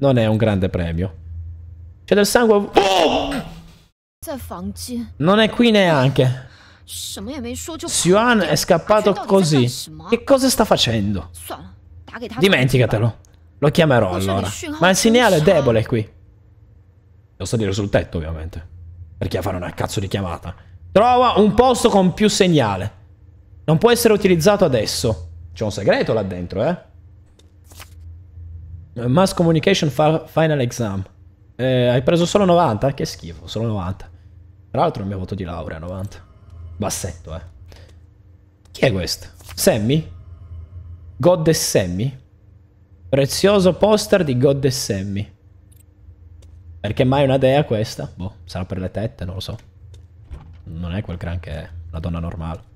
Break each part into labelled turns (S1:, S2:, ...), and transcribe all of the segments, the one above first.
S1: non è un grande premio. C'è del sangue... Oh! Non è qui neanche. Xuan è scappato così. Che cosa sta facendo? Dimenticatelo. Lo chiamerò allora. Ma il segnale è debole qui. Devo salire sul tetto, ovviamente. Perché fare una cazzo di chiamata. Trova un posto con più segnale. Non può essere utilizzato adesso. C'è un segreto là dentro, eh? Mass Communication Final Exam. Eh, hai preso solo 90? Che schifo, solo 90. Tra l'altro il mio voto di laurea 90. Bassetto, eh. Chi è questo? Sammy? Goddess Sammy? Prezioso poster di Goddess Sammy. Perché mai una dea questa? Boh, sarà per le tette, non lo so. Non è quel granché, è una donna normale.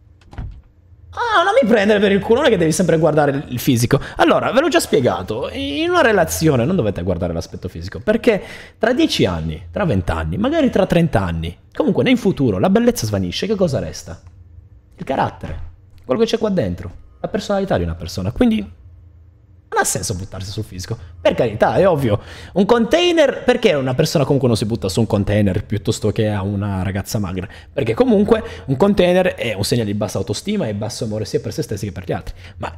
S1: Ah, non mi prendere per il culo, non è che devi sempre guardare il fisico. Allora, ve l'ho già spiegato, in una relazione non dovete guardare l'aspetto fisico, perché tra 10 anni, tra 20 anni, magari tra 30 anni, comunque nel futuro la bellezza svanisce, che cosa resta? Il carattere, quello che c'è qua dentro, la personalità di una persona. Quindi non ha senso buttarsi sul fisico. Per carità, è ovvio. Un container, perché una persona comunque non si butta su un container piuttosto che a una ragazza magra? Perché comunque un container è un segno di bassa autostima e basso amore sia per se stessi che per gli altri. Ma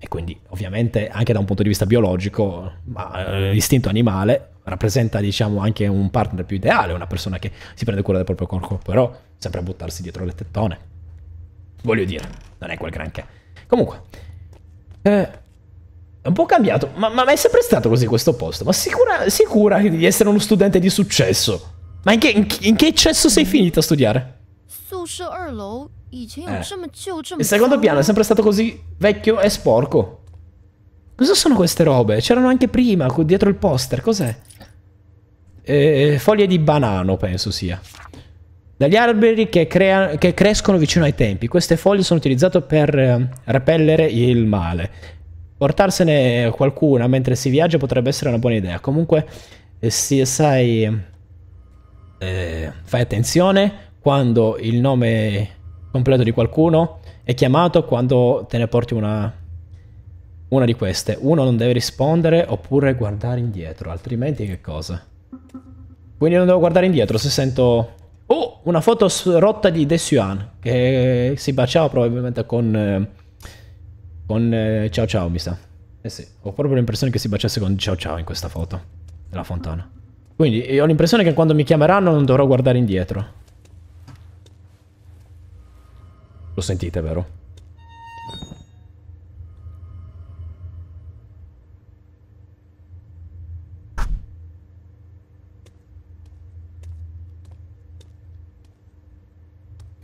S1: e quindi ovviamente anche da un punto di vista biologico, ma, eh, l'istinto animale rappresenta diciamo anche un partner più ideale, una persona che si prende cura del proprio corpo, però sempre a buttarsi dietro le tettone. Voglio dire, non è quel granché. Comunque, eh, è un po' cambiato, ma, ma, è sempre stato così questo posto. Ma sicura, sicura di essere uno studente di successo? Ma in che, in, in che eccesso sei finito a studiare? Eh. Il secondo piano è sempre stato così vecchio e sporco. Cosa sono queste robe? C'erano anche prima, dietro il poster. Cos'è? Eh, foglie di banano, penso sia. Dagli alberi che, che, crescono vicino ai tempi. Queste foglie sono utilizzate per eh, repellere il male. Portarsene qualcuna mentre si viaggia potrebbe essere una buona idea. Comunque, eh, si, sai, eh, fai attenzione quando il nome completo di qualcuno è chiamato quando te ne porti una, una di queste. Uno non deve rispondere oppure guardare indietro, altrimenti che cosa? Quindi non devo guardare indietro se sento... Oh, una foto rotta di Desuan che si baciava probabilmente con... Eh, con eh, Ciao Ciao, mi sa. Eh sì, ho proprio l'impressione che si baciasse con Ciao Ciao in questa foto della fontana. Quindi ho l'impressione che quando mi chiameranno non dovrò guardare indietro. Lo sentite, vero?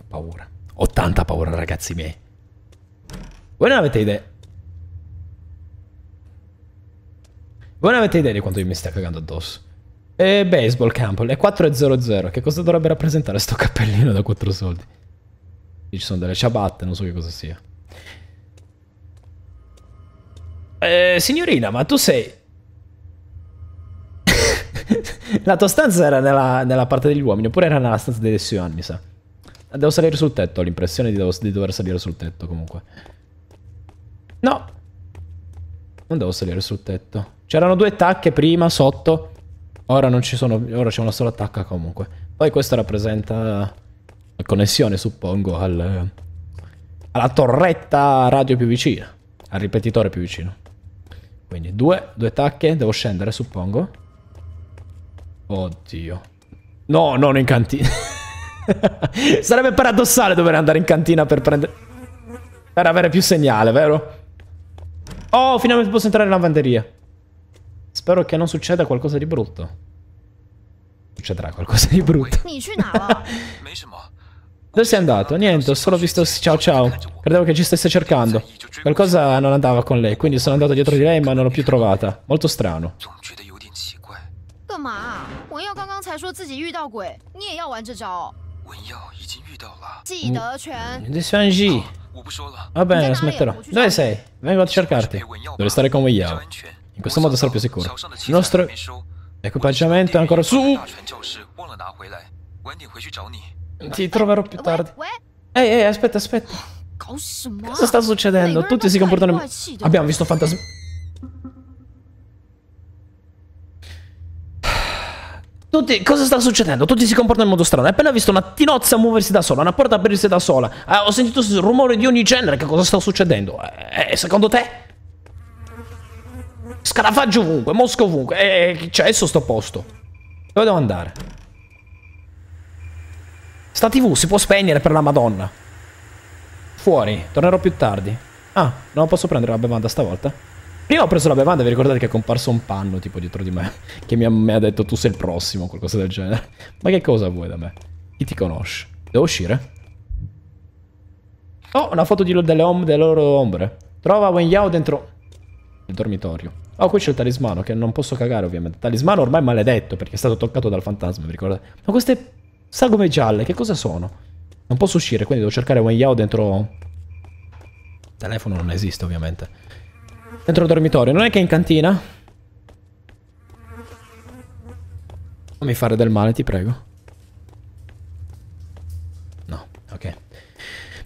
S1: Paura. Ho tanta paura, ragazzi miei. Voi non avete idea. Voi non avete idea di quanto io mi stia cagando addosso. E baseball Campbell è 4,00. Che cosa dovrebbe rappresentare sto cappellino da 4 soldi? Qui ci sono delle ciabatte, non so che cosa sia. Eh, signorina, ma tu sei... la tua stanza era nella, nella, parte degli uomini, oppure era nella stanza dei Sion, mi sa. Devo salire sul tetto, ho l'impressione di, di dover salire sul tetto comunque. No. Non devo salire sul tetto. C'erano due tacche prima, sotto. Ora non ci sono... Ora c'è una sola tacca comunque. Poi questo rappresenta la connessione, suppongo, al, alla torretta radio più vicina. Al ripetitore più vicino. Quindi due, due tacche. Devo scendere, suppongo. Oddio. No, non in cantina. Sarebbe paradossale dover andare in cantina per prendere... Per avere più segnale, vero? Oh, finalmente posso entrare in lavanderia. Spero che non succeda qualcosa di brutto. Succederà qualcosa di brutto. Dove sei andato? Niente, ho solo visto... Ciao ciao. Credevo che ci stesse cercando. Qualcosa non andava con lei, quindi sono andato dietro di lei ma non l'ho più trovata. Molto strano. Mm. Di Xuanji. Va bene, smetterò. Dove sei? Vengo a cercarti. Dovrei stare con Wei Yao. In questo modo sarò più sicuro. Il nostro equipaggiamento è ancora su. Ti troverò più tardi. Ehi, ehi, aspetta, aspetta. Cosa sta succedendo? Tutti si comportano... Abbiamo visto fantasmi... Tutti, cosa sta succedendo? Tutti si comportano in modo strano. Hai appena visto una tinozza muoversi da sola, una porta aprirsi da sola. Eh, ho sentito rumore di ogni genere. Che cosa sta succedendo? Eh, eh secondo te? Scarafaggio ovunque, mosca ovunque. Eh, c'è adesso sto posto. Dove devo andare? Sta tv si può spegnere per la madonna. Fuori, tornerò più tardi. Ah, non posso prendere la bevanda stavolta? Prima ho preso la bevanda vi ricordate che è comparso un panno tipo dietro di me. Che mi ha, mi ha detto tu sei il prossimo, qualcosa del genere. Ma che cosa vuoi da me? Chi ti conosce? Devo uscire? Oh, una foto di, delle, om, delle loro ombre. Trova Wen Yao dentro il dormitorio. Oh, qui c'è il talismano, che non posso cagare ovviamente. Talismano ormai maledetto, perché è stato toccato dal fantasma, vi ricordate? Ma queste sagome gialle, che cosa sono? Non posso uscire, quindi devo cercare Wen Yao dentro... Il telefono non esiste, ovviamente. Dentro il dormitorio. Non è che è in cantina? Non mi fare del male, ti prego. No, ok.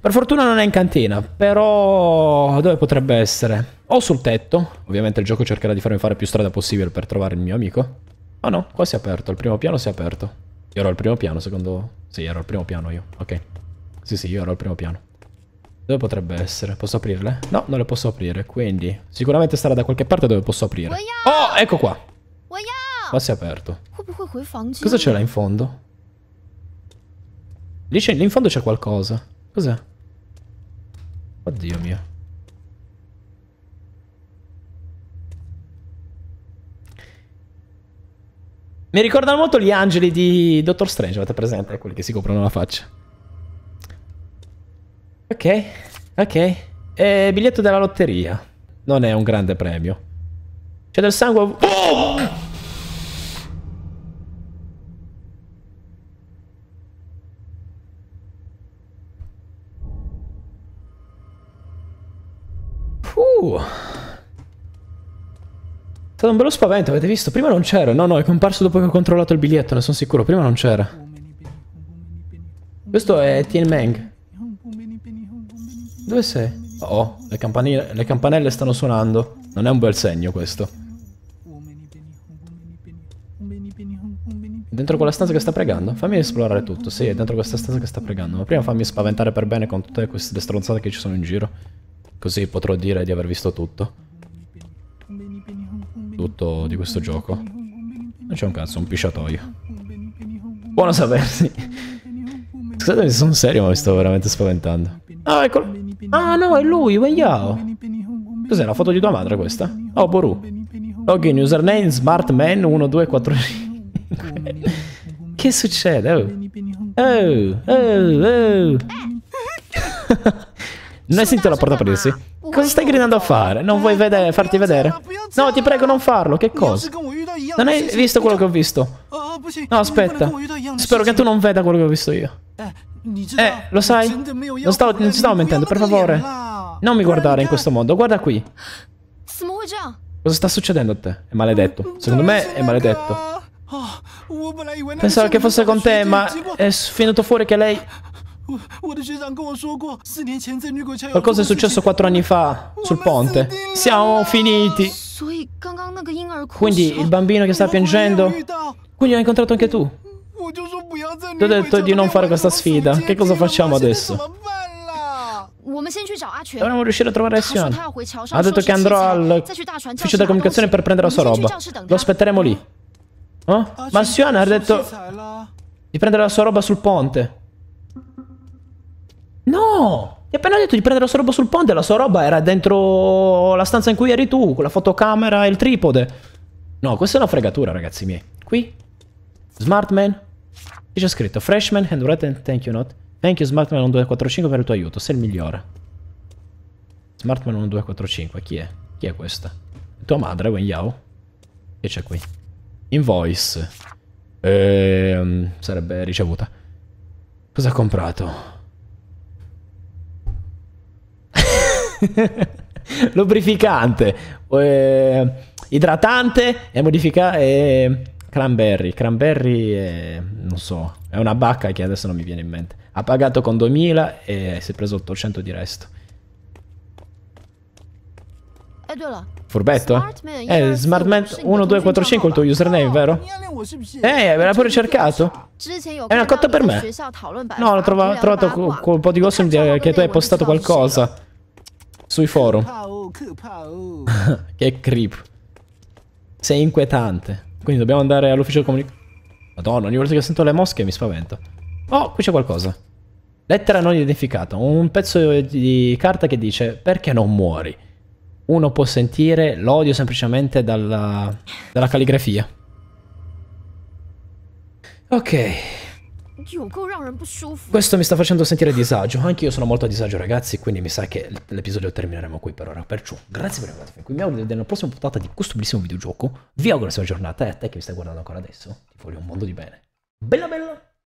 S1: Per fortuna non è in cantina, però dove potrebbe essere? O sul tetto, ovviamente il gioco cercherà di farmi fare più strada possibile per trovare il mio amico. Oh no, qua si è aperto, il primo piano si è aperto. Io ero al primo piano, secondo... Sì, ero al primo piano io, ok. Sì, sì, io ero al primo piano. Dove potrebbe essere? Posso aprirle? No, non le posso aprire, quindi sicuramente sarà da qualche parte dove posso aprire. Oh, ecco qua. Qua si è aperto. Cosa c'è là in fondo? Lì, lì in fondo c'è qualcosa. Cos'è? Oddio mio. Mi ricordano molto gli angeli di Doctor Strange, avete presente? Quelli che si coprono la faccia. Ok, ok. E biglietto della lotteria. Non è un grande premio. C'è del sangue... Oh! Uh. È stato un bello spavento, avete visto? Prima non c'era. No, no, è comparso dopo che ho controllato il biglietto, ne sono sicuro. Prima non c'era. Questo è Tien Meng. Dove sei? Oh, le campanelle, le campanelle stanno suonando. Non è un bel segno questo. Dentro quella stanza che sta pregando? Fammi esplorare tutto. Sì, è dentro questa stanza che sta pregando. Ma prima fammi spaventare per bene con tutte queste stronzate che ci sono in giro. Così potrò dire di aver visto tutto. Tutto di questo gioco. Non c'è un cazzo, un pisciatoio. Buono sapersi. Scusate, sono serio, ma mi sto veramente spaventando. Ah, eccolo. Ah, no, è lui, Wen Yao. Cos'è la foto di tua madre questa? Oh, Boru. Login, username, smartman 1245. che succede? Oh, oh, oh, oh. non hai sentito la porta aprirsi? Cosa stai gridando a fare? Non vuoi vedere, farti vedere? No, ti prego non farlo, che cosa? Non hai visto quello che ho visto? No, aspetta. Spero che tu non veda quello che ho visto io. Eh, lo sai? Non, stavo, non ti stavo mentendo, per favore. Non mi guardare in questo modo, guarda qui. Cosa sta succedendo a te? È maledetto. Secondo me è maledetto. Pensavo che fosse con te, ma è venuto fuori che lei... Qualcosa è successo quattro anni fa, sul ponte. Siamo finiti. Quindi il bambino che sta piangendo... Quindi hai incontrato anche tu? Ti ho detto di non fare questa sfida. Che cosa facciamo adesso? Dovremmo riuscire a trovare Sion. Ha detto che andrò all'ufficio della comunicazione per prendere la sua roba. Lo aspetteremo lì. Oh? Ma Sion ha detto di prendere la sua roba sul ponte. No! Ti ho appena detto di prendere la sua roba sul ponte. La sua roba era dentro la stanza in cui eri tu, con la fotocamera e il tripode. No, questa è una fregatura, ragazzi miei. Qui? Smartman? Qui c'è scritto Freshman, handwritten, thank you not. Thank you Smartman 1245 per il tuo aiuto, sei il migliore. Smartman 1245, chi è? Chi è questa? Tua madre, Wen Yao? Che c'è qui? Invoice. Ehm, sarebbe ricevuta. Cosa ha comprato? Lubrificante. Eh, idratante e modifica... Eh, Cranberry, Cranberry è, non so, è una bacca che adesso non mi viene in mente. Ha pagato con 2000 e si è preso 800 di resto. Furbetto? Eh, smartman1245 il tuo username, vero? Eh, me l'ha pure cercato? È una cotta per me. No, l'ho trovato
S2: con
S1: un po' di gossip
S2: eh,
S1: che tu hai postato qualcosa. Sui forum. che creep. Sei inquietante. Quindi dobbiamo andare all'ufficio comunicazione. Madonna, ogni volta che sento le mosche mi spavento. Oh, qui c'è qualcosa. Lettera non identificata. Un pezzo di carta che dice perché non muori? Uno può sentire l'odio semplicemente dalla, dalla calligrafia. Ok. Questo mi sta facendo sentire a disagio, Anch'io sono molto a disagio ragazzi, quindi mi sa che l'episodio termineremo qui per ora. Perciò, grazie per aver guardato fin qui, mi auguro di vedere nella prossima puntata di questo bellissimo videogioco. Vi auguro una buona giornata e a te che mi stai guardando ancora adesso, ti voglio un mondo di bene. Bella bella!